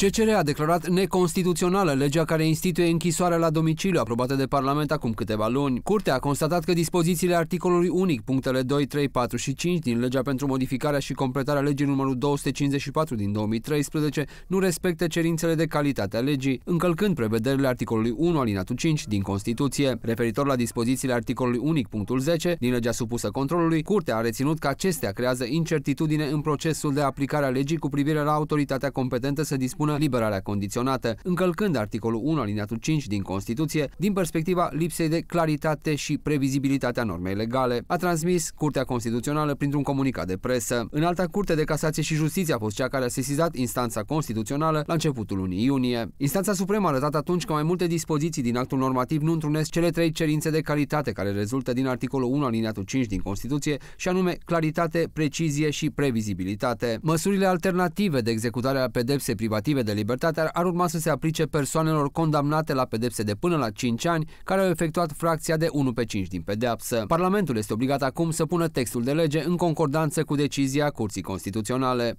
CCR a declarat neconstituțională legea care instituie închisoarea la domiciliu aprobată de Parlament acum câteva luni. Curtea a constatat că dispozițiile articolului unic, punctele 2, 3, 4 și 5 din legea pentru modificarea și completarea legii numărul 254 din 2013 nu respectă cerințele de calitate a legii, încălcând prevederile articolului 1 alinatul 5 din Constituție. Referitor la dispozițiile articolului unic, punctul 10 din legea supusă controlului, Curtea a reținut că acestea creează incertitudine în procesul de aplicare a legii cu privire la autoritatea competentă să dispună dispună liberarea condiționată, încălcând articolul 1 aliniatul 5 din Constituție din perspectiva lipsei de claritate și previzibilitatea normei legale, a transmis Curtea Constituțională printr-un comunicat de presă. În alta Curte de Casație și Justiție a fost cea care a sesizat instanța constituțională la începutul lunii iunie. Instanța Supremă a arătat atunci că mai multe dispoziții din actul normativ nu întrunesc cele trei cerințe de calitate care rezultă din articolul 1 aliniatul 5 din Constituție și anume claritate, precizie și previzibilitate. Măsurile alternative de executare a pedepse privative prive de libertate ar urma să se aplice persoanelor condamnate la pedepse de până la 5 ani care au efectuat fracția de 1 pe 5 din pedeapsă. Parlamentul este obligat acum să pună textul de lege în concordanță cu decizia Curții Constituționale.